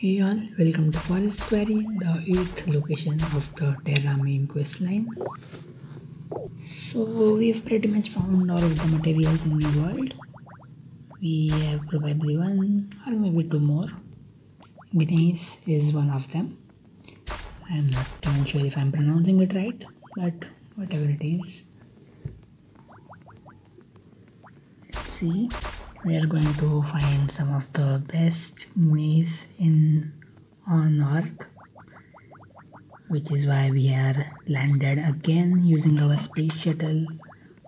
Hey all, welcome to Forest Quarry, the 8th location of the Terra main quest line. So we've pretty much found all of the materials in the world. We have probably one or maybe two more. Gneiss is one of them. I'm not even sure if I'm pronouncing it right, but whatever it is. Let's see we are going to find some of the best movies in on earth which is why we are landed again using our space shuttle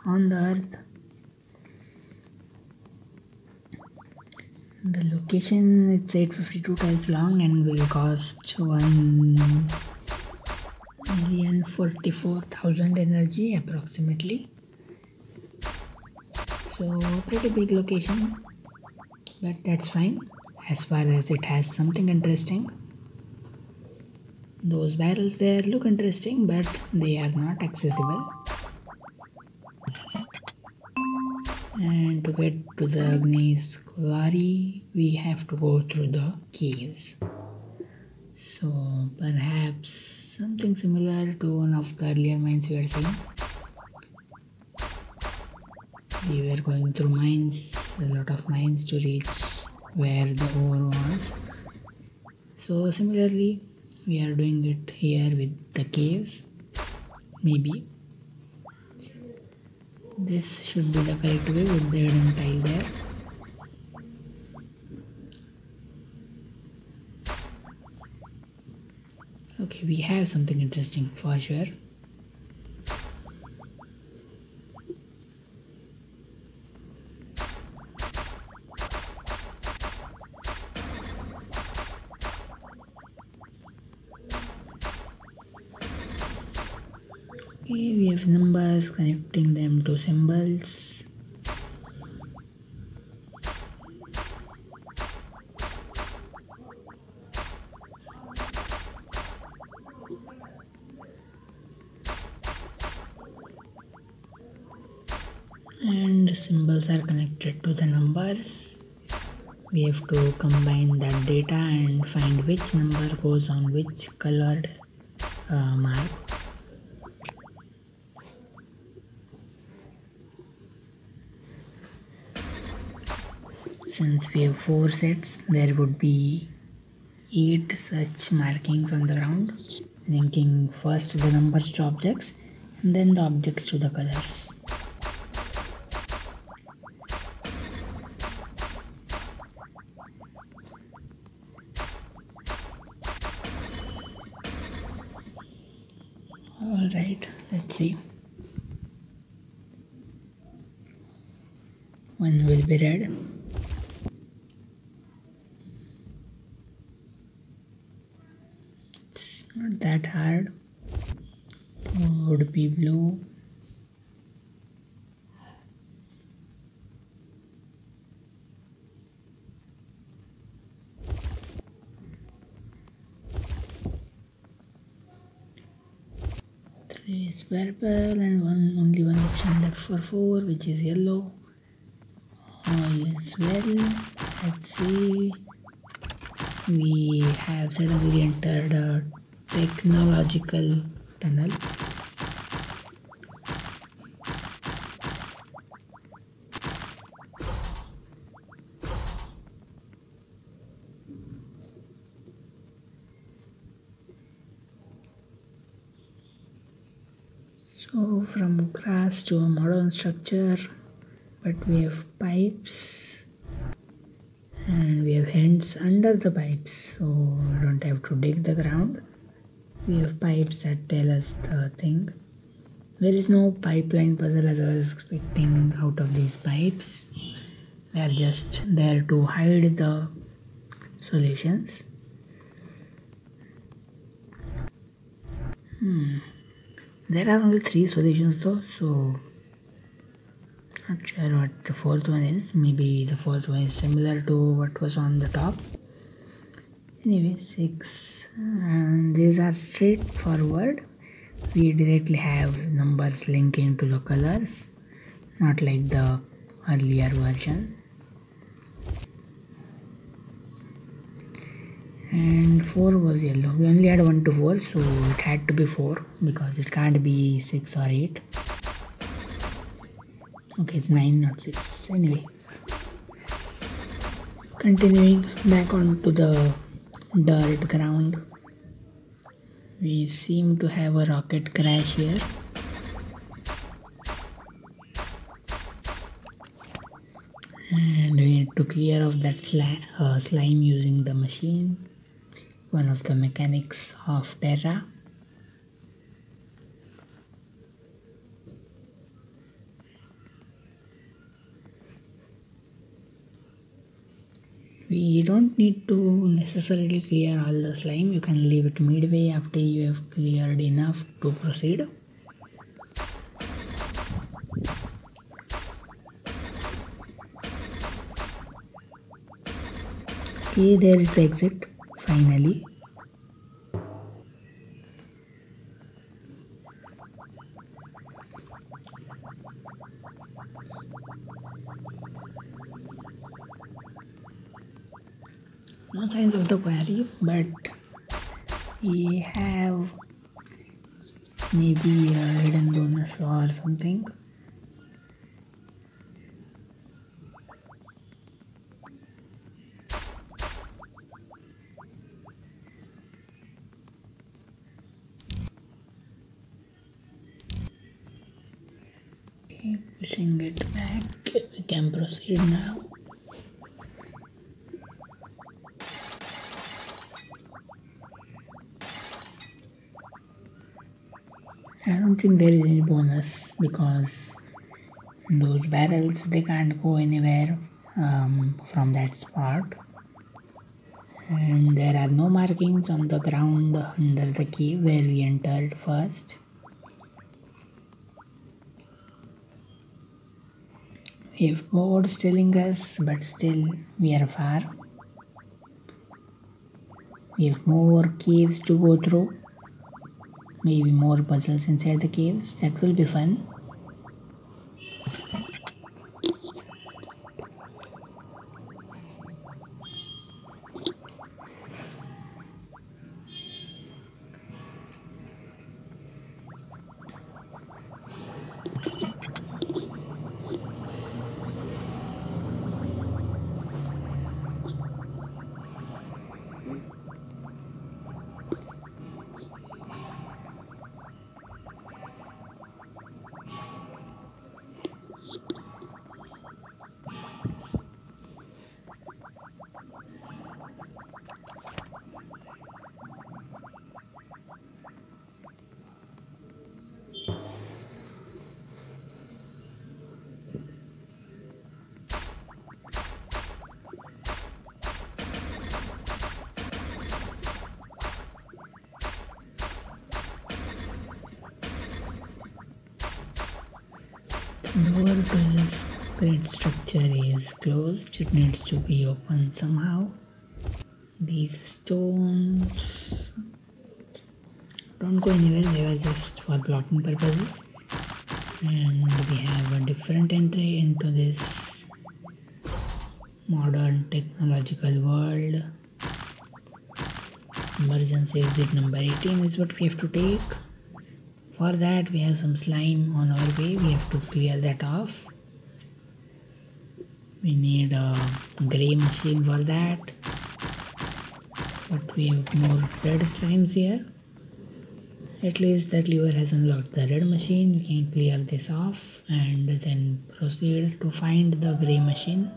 on the earth. The location is 852 tiles long and will cost 1 million 44,000 energy approximately so pretty big location but that's fine. As far as it has something interesting those barrels there look interesting but they are not accessible. And to get to the Gneiss Quarry we have to go through the caves. So perhaps something similar to one of the earlier mines we were seeing we were going through mines a lot of mines to reach where the ore was. So similarly we are doing it here with the caves maybe. This should be the correct way with the hidden tile there. Okay we have something interesting for sure We have to combine that data and find which number goes on which colored uh, mark. since we have four sets there would be eight such markings on the ground linking first the numbers to objects and then the objects to the colors is purple and one only one option left for four which is yellow. All is well let's see. We have suddenly entered a technological tunnel so grass to a modern structure but we have pipes and we have hands under the pipes so we don't have to dig the ground. We have pipes that tell us the thing. There is no pipeline puzzle as I was expecting out of these pipes. They are just there to hide the solutions. Hmm there are only three solutions though so not sure what the fourth one is. Maybe the fourth one is similar to what was on the top. Anyway six and these are straightforward. We directly have numbers linking to the colors not like the earlier version and 4 was yellow. We only had 1 to 4 so it had to be 4 because it can't be 6 or 8 okay it's 9 not 6 anyway. Continuing back onto the dirt ground. We seem to have a rocket crash here. And we need to clear off that sli uh, slime using the machine one of the mechanics of Terra. We don't need to necessarily clear all the slime. You can leave it midway after you have cleared enough to proceed. Okay there is the exit finally. No signs of the quarry but we have maybe a hidden bonus or something it back. We can proceed now. I don't think there is any bonus because those barrels they can't go anywhere um, from that spot. And there are no markings on the ground under the cave where we entered first have boards telling us but still we are far. We have more caves to go through maybe more puzzles inside the caves that will be fun this great structure is closed. It needs to be opened somehow. These stones don't go anywhere. They were just for blocking purposes. And we have a different entry into this modern technological world. Emergency exit number 18 is what we have to take for that we have some slime on our way. We have to clear that off. We need a gray machine for that. But we have more red slimes here. At least that lever has unlocked the red machine. We can clear this off and then proceed to find the gray machine.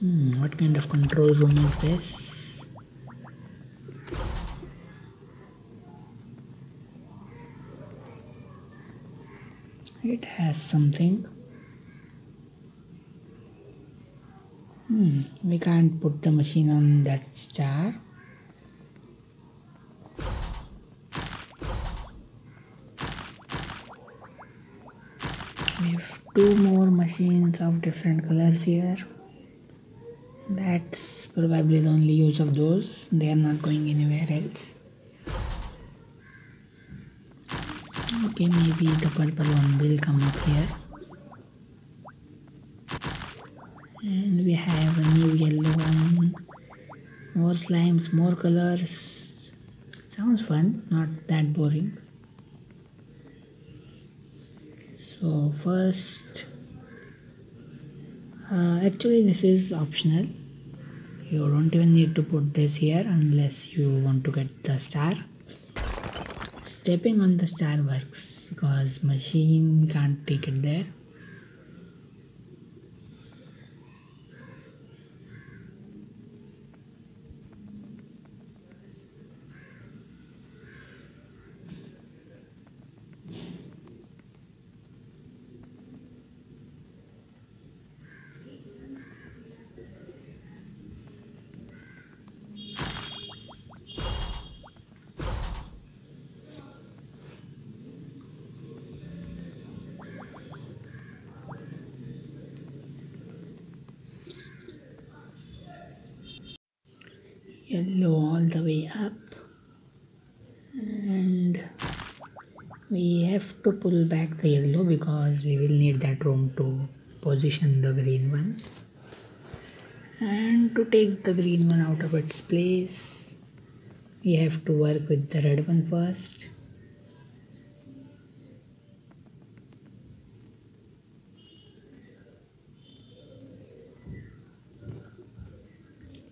Hmm, what kind of control room is this it has something. Hmm, we can't put the machine on that star. We have two more machines of different colors here. That's probably the only use of those. They are not going anywhere else okay maybe the purple one will come up here. And we have a new yellow one. More slimes more colors. Sounds fun not that boring. So first uh, actually this is optional. You don't even need to put this here unless you want to get the star stepping on the star works because machine can't take it there yellow all the way up. And we have to pull back the yellow because we will need that room to position the green one. And to take the green one out of its place we have to work with the red one first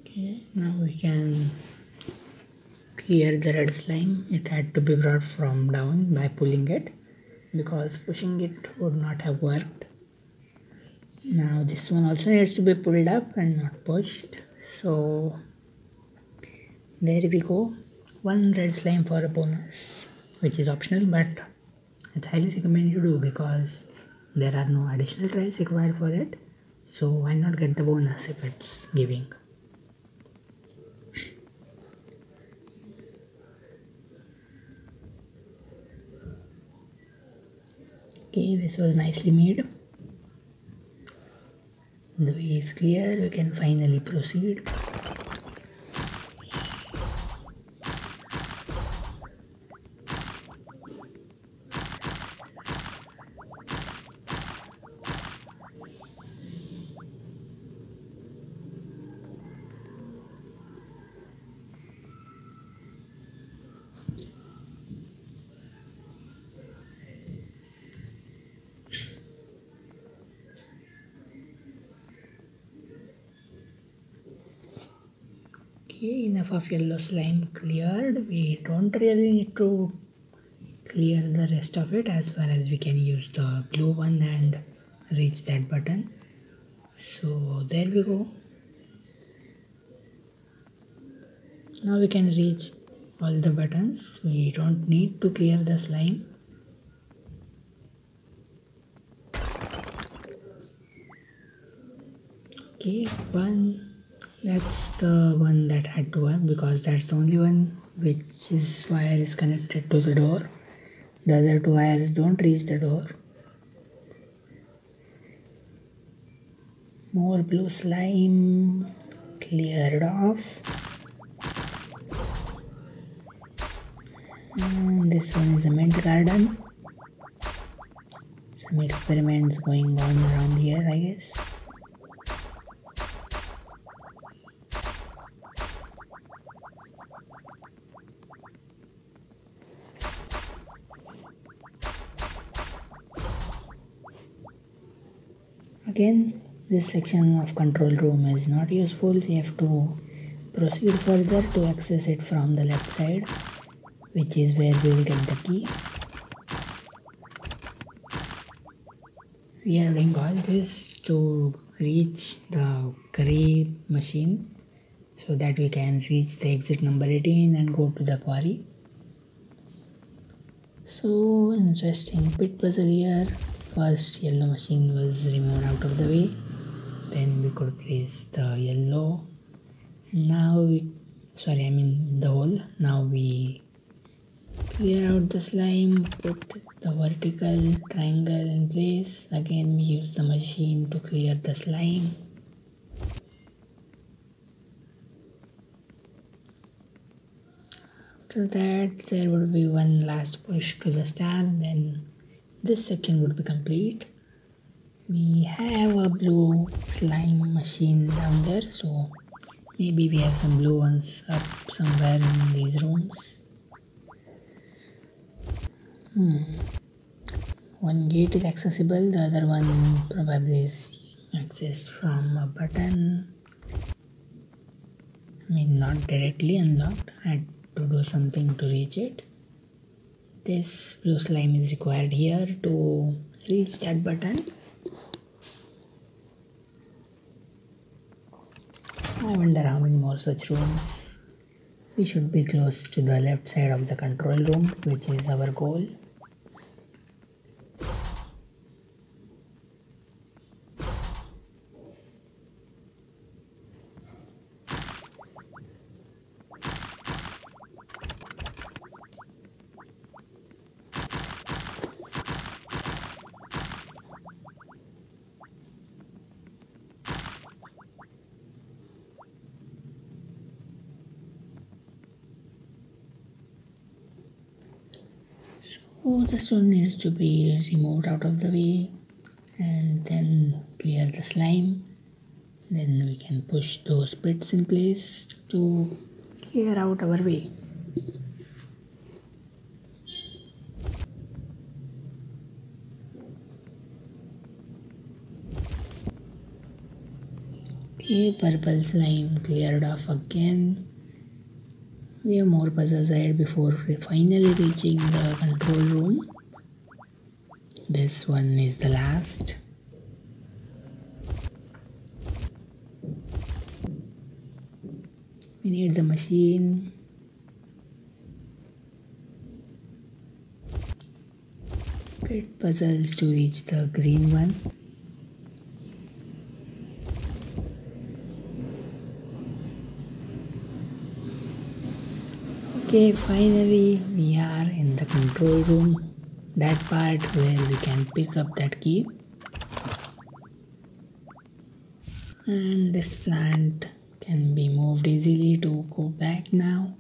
okay now we can clear the red slime. It had to be brought from down by pulling it because pushing it would not have worked. Now this one also needs to be pulled up and not pushed. So there we go. One red slime for a bonus which is optional but it's highly recommend you do because there are no additional tries required for it. So why not get the bonus if it's giving okay this was nicely made. The way is clear. We can finally proceed enough of yellow slime cleared. We don't really need to clear the rest of it as far as we can use the blue one and reach that button. So there we go. Now we can reach all the buttons. We don't need to clear the slime. Okay one that's the one that had to work because that's the only one which is wire is connected to the door. The other two wires don't reach the door. More blue slime cleared off. And this one is a mint garden. Some experiments going on around here i guess again this section of control room is not useful. We have to proceed further to access it from the left side which is where we will get the key. We are doing all this to reach the gray machine so that we can reach the exit number 18 and go to the quarry so interesting bit puzzle here first yellow machine was removed out of the way. Then we could place the yellow. Now we sorry i mean the hole. Now we clear out the slime put the vertical triangle in place. Again we use the machine to clear the slime. After that there would be one last push to the stand then this section would be complete. We have a blue slime machine down there so maybe we have some blue ones up somewhere in these rooms. Hmm. one gate is accessible the other one probably is accessed from a button. I mean not directly unlocked I had to do something to reach it this blue slime is required here to reach that button I wonder how many more such rooms. We should be close to the left side of the control room, which is our goal. So the stone needs to be removed out of the way and then clear the slime. Then we can push those bits in place to clear out our way. Okay, purple slime cleared off again we have more puzzles ahead before finally reaching the control room this one is the last. We need the machine. Bit puzzles to reach the green one. Okay finally we are in the control room that part where we can pick up that key. And this plant can be moved easily to go back now.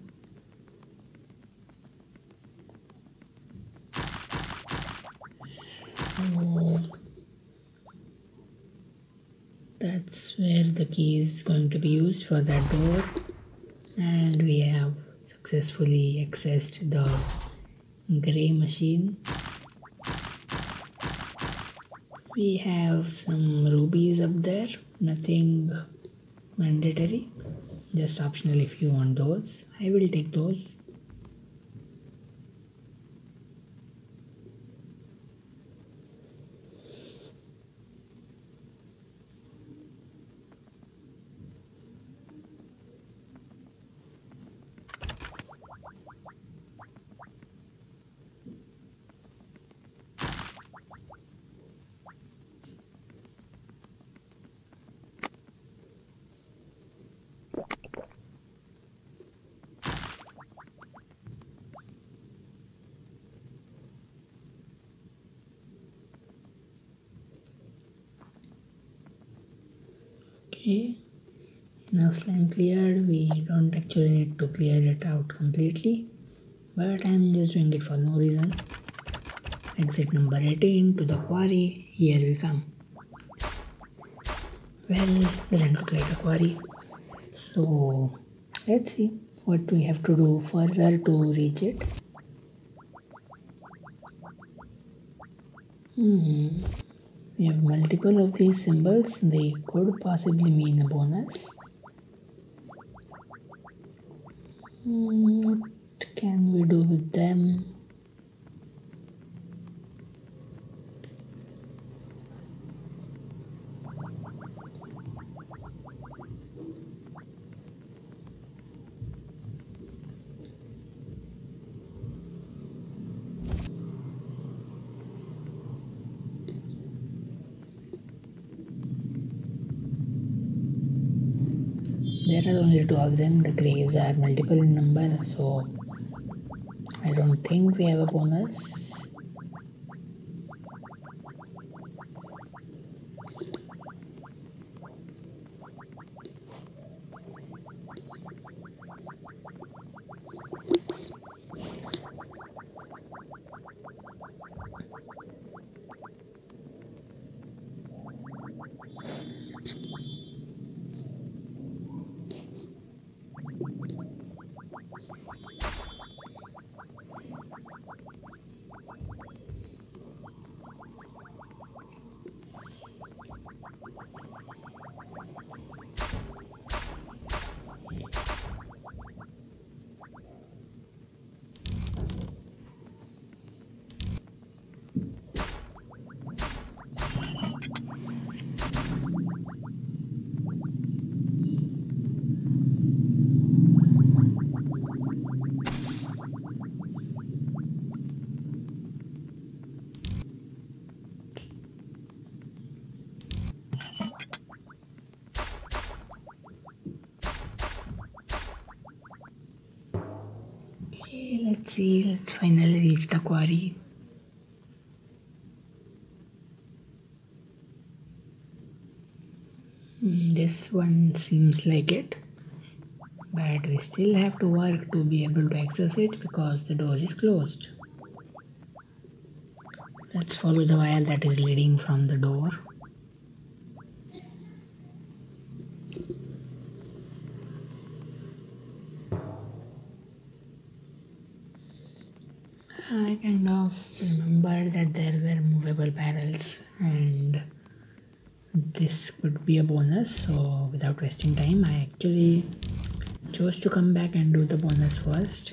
That's where the key is going to be used for that door. And we have successfully accessed the gray machine we have some rubies up there. Nothing mandatory. Just optional if you want those. I will take those okay now slime cleared we don't actually need to clear it out completely but I'm just doing it for no reason. Exit number 18 to the quarry. Here we come. Well doesn't look like a quarry. So let's see what we have to do further to reach it. Hmm we have multiple of these symbols. They could possibly mean a bonus. Hmm, what can we do with them there are only two of them. The graves are multiple in number so I don't think we have a bonus let's see let's finally reach the quarry. Hmm, this one seems like it. But we still have to work to be able to access it because the door is closed. Let's follow the wire that is leading from the door I kind of remember that there were movable barrels and this could be a bonus so without wasting time I actually chose to come back and do the bonus first.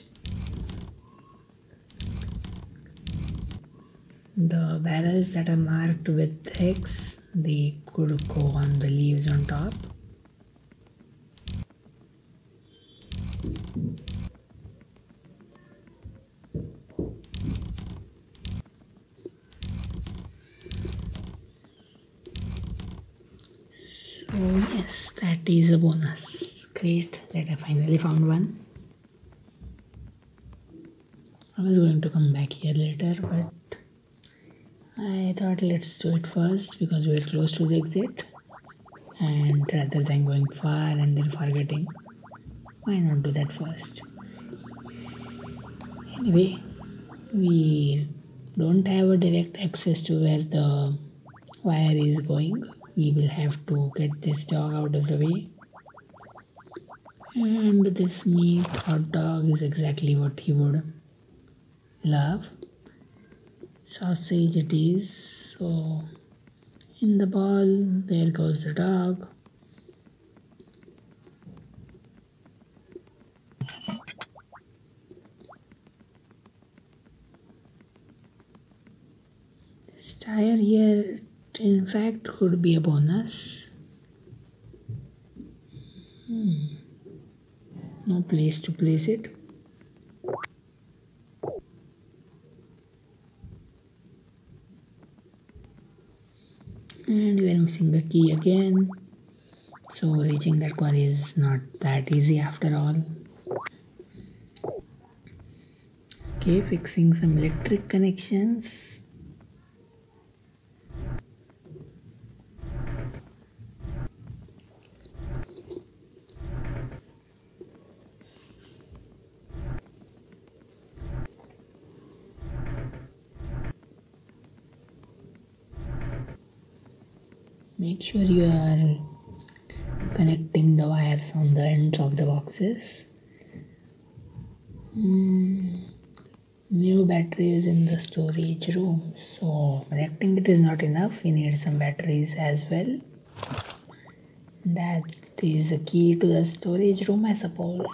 The barrels that are marked with X they could go on the leaves on top yes, that is a bonus. Great that I finally found one. I was going to come back here later, but I thought let's do it first because we are close to the exit. And rather than going far and then forgetting, why not do that first? Anyway, we don't have a direct access to where the wire is going we will have to get this dog out of the way. And this meat hot dog is exactly what he would love. Sausage it is. So in the ball there goes the dog. This tire here in fact could be a bonus. Hmm. no place to place it. And we are missing the key again so reaching that quarry is not that easy after all. Okay fixing some electric connections make sure you are connecting the wires on the ends of the boxes. Mm, new batteries in the storage room. So connecting it is not enough. We need some batteries as well. That is a key to the storage room i suppose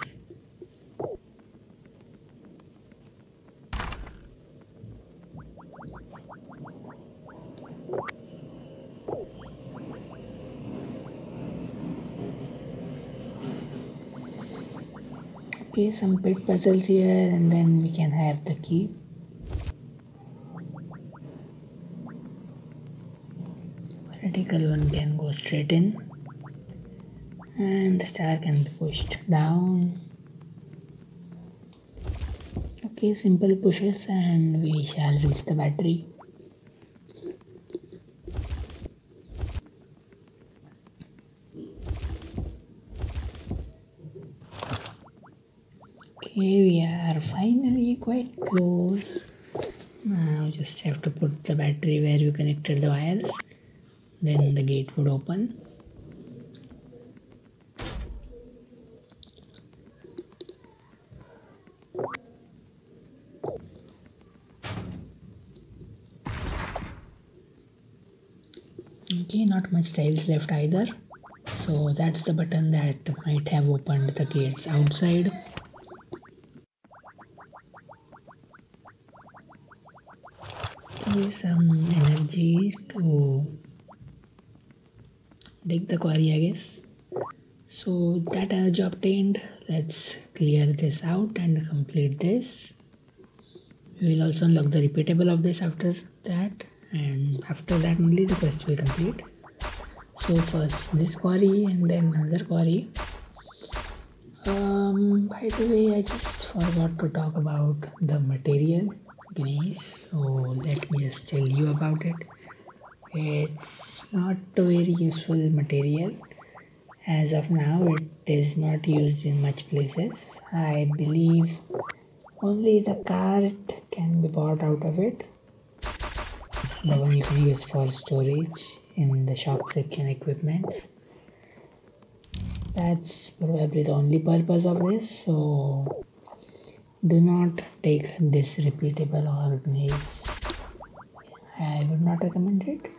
okay some bit puzzles here and then we can have the key. Vertical one can go straight in. And the star can be pushed down. Okay simple pushes and we shall reach the battery okay we are finally quite close. Now just have to put the battery where you connected the wires. Then the gate would open. Okay not much tiles left either. So that's the button that might have opened the gates outside some energy to dig the quarry I guess. So that energy obtained. Let's clear this out and complete this. We will also unlock the repeatable of this after that. And after that only the quest will complete. So first this quarry and then another quarry. Um by the way i just forgot to talk about the material gneiss so let me just tell you about it. It's not a very useful material. As of now it is not used in much places. I believe only the cart can be bought out of it. The one you can use for storage in the shop section equipment. That's probably the only purpose of this so do not take this repeatable organize. I would not recommend it.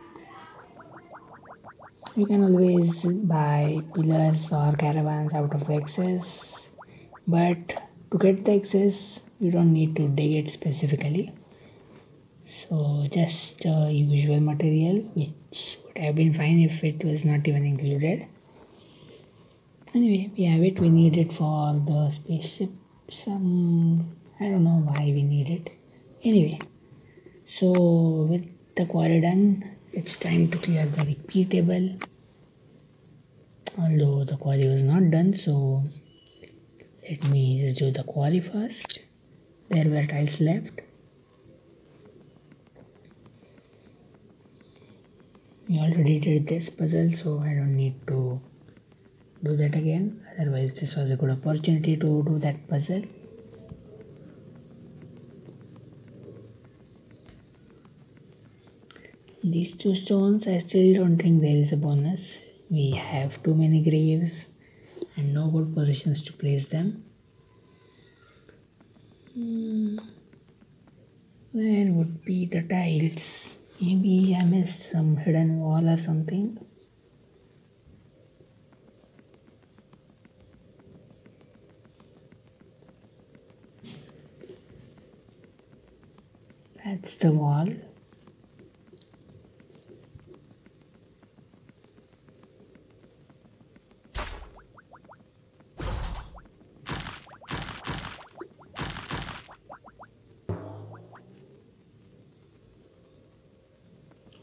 You can always buy pillars or caravans out of the excess but to get the excess you don't need to dig it specifically. So just the usual material which would have been fine if it was not even included. Anyway we have it. We need it for the spaceship some I don't know why we need it. Anyway so with the quarry done it's time to clear the repeatable although the quarry was not done so let me just do the quarry first. There were tiles left. We already did this puzzle so I don't need to do that again. Otherwise this was a good opportunity to do that puzzle. These two stones I still don't think there is a bonus. We have too many graves and no good positions to place them. Hmm. where would be the tiles? Maybe I missed some hidden wall or something. That's the wall.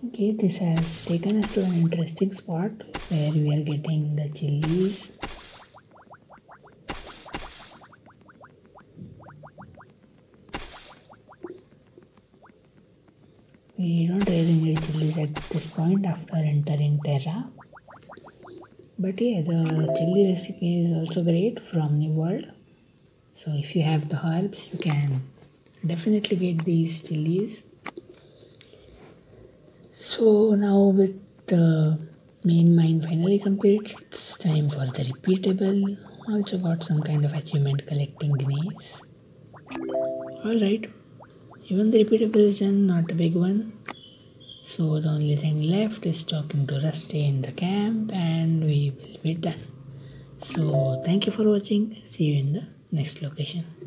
okay this has taken us to an interesting spot where we are getting the chilies we don't really need chilies at this point after entering terra but yeah the chili recipe is also great from the world so if you have the herbs you can definitely get these chilies so now with the main mine finally complete, it's time for the repeatable. Also got some kind of achievement collecting gneiss. Alright, even the repeatable is not a big one. So the only thing left is talking to Rusty in the camp and we will be done. So thank you for watching. See you in the next location.